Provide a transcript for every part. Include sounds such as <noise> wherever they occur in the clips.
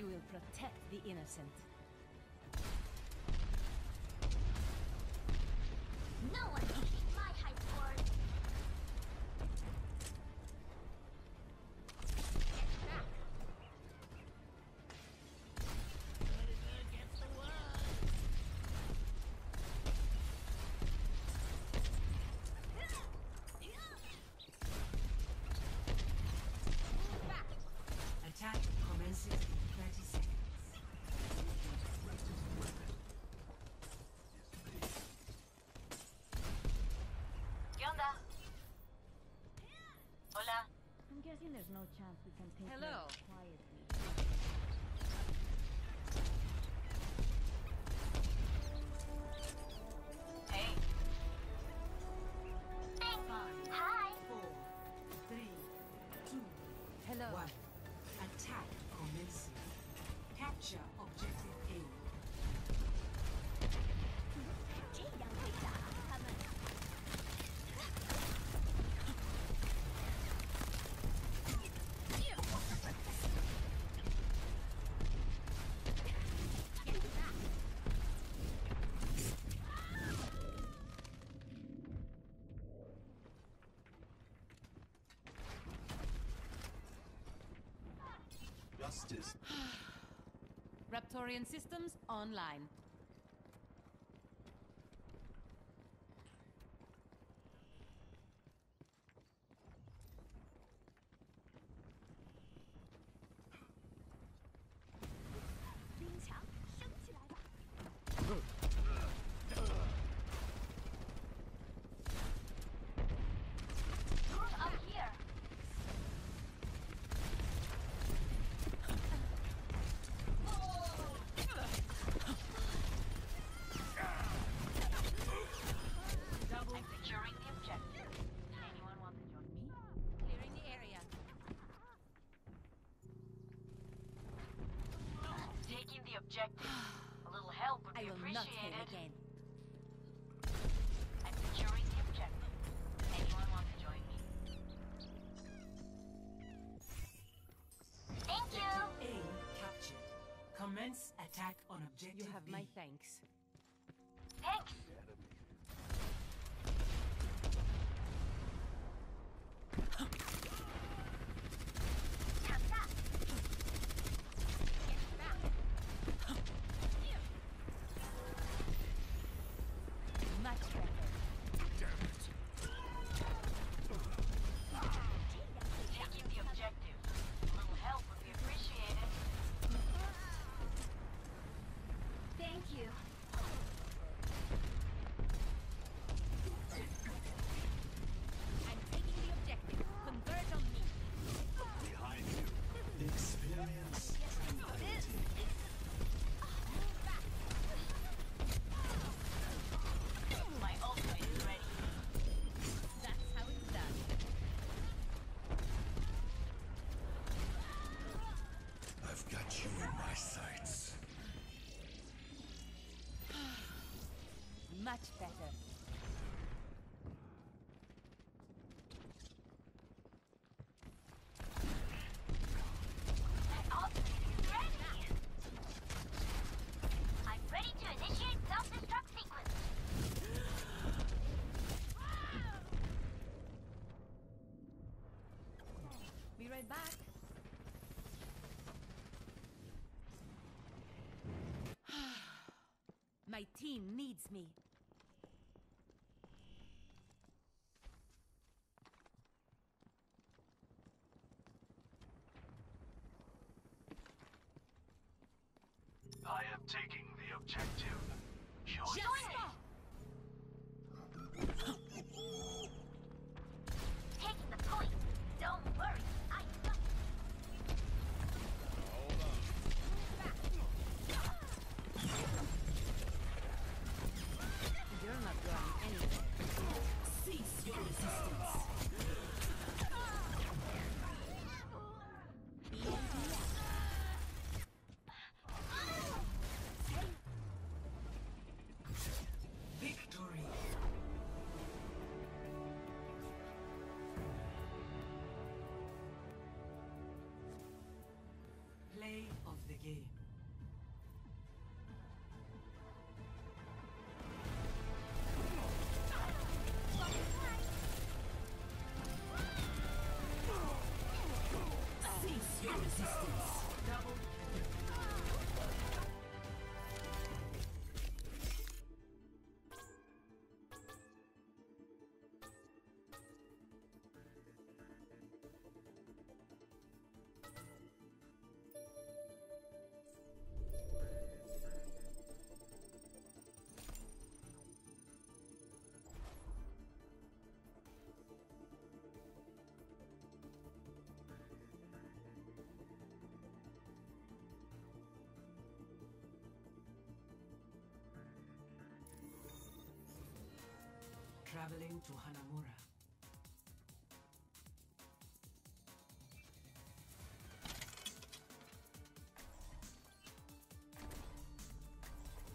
I will protect the innocent. There's no chance we can take Hello. quiet <sighs> Raptora systems online. objective. A little help would be I will appreciated. Not fail again. right back. <sighs> My team needs me. I am taking the objective. Just game. Cease your resistance. Traveling to Hanamura.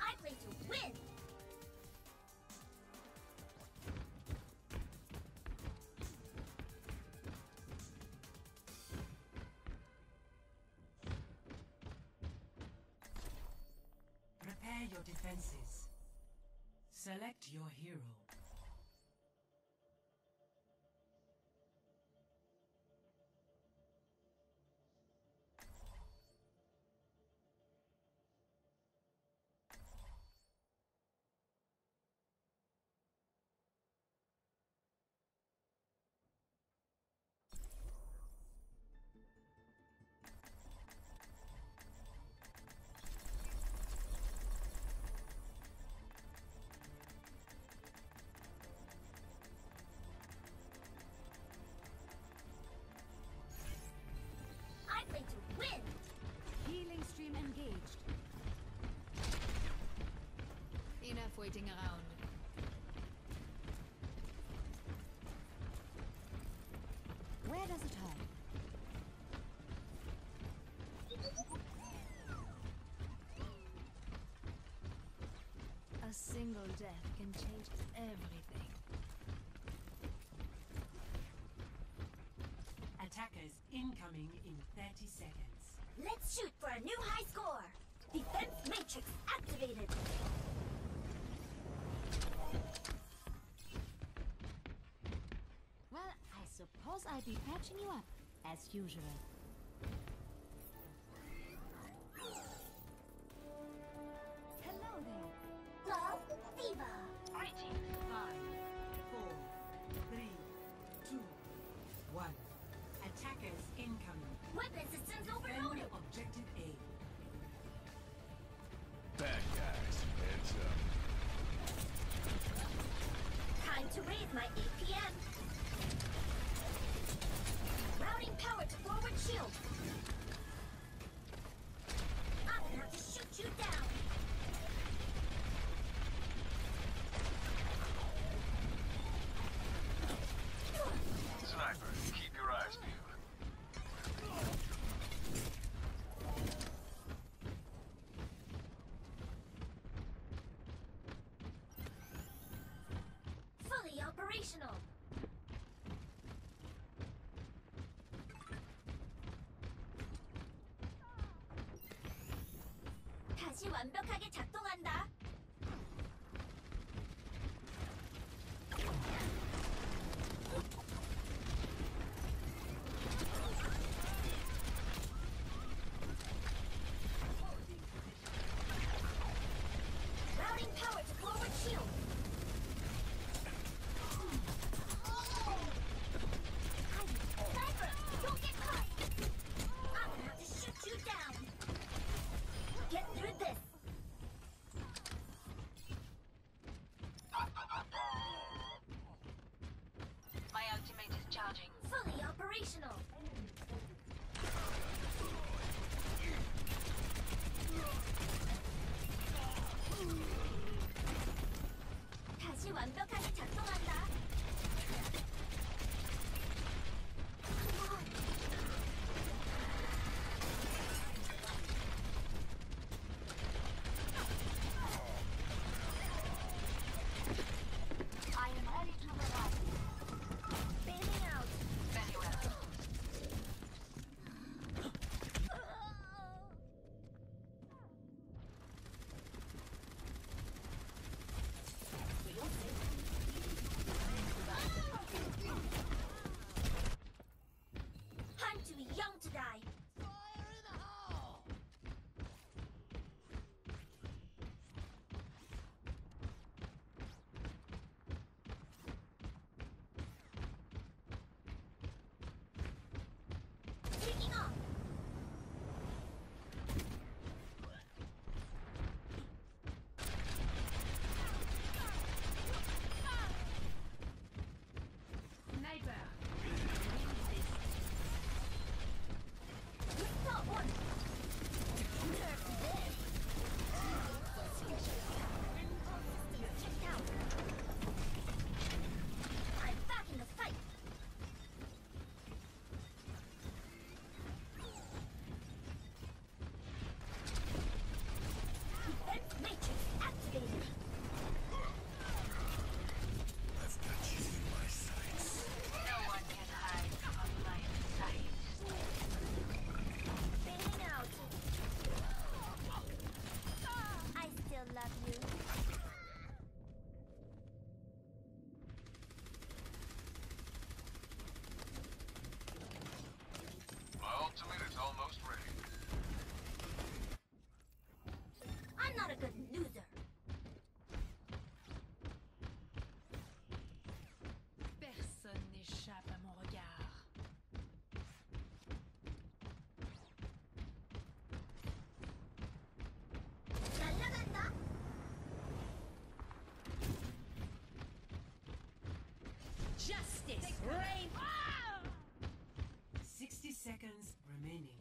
I play to win. Prepare your defenses. Select your hero. Waiting around. Where does it hurt? A single death can change everything. Attackers incoming in 30 seconds. Let's shoot for a new high score. Defense matrix activated. I suppose I'll be patching you up, as usual. Hello there. Love, Viva. Greetings. Five, four, three, two, one. Attackers incoming. Weapon systems Defend overloaded. objective A. Bad guys, heads up. Time to raise my APM. Routing power to forward shield. I'm gonna have to shoot you down. Sniper, keep your eyes peeled. Fully operational. 다시 완벽하게 작동한다. 완벽 this! Ah! 60 seconds remaining.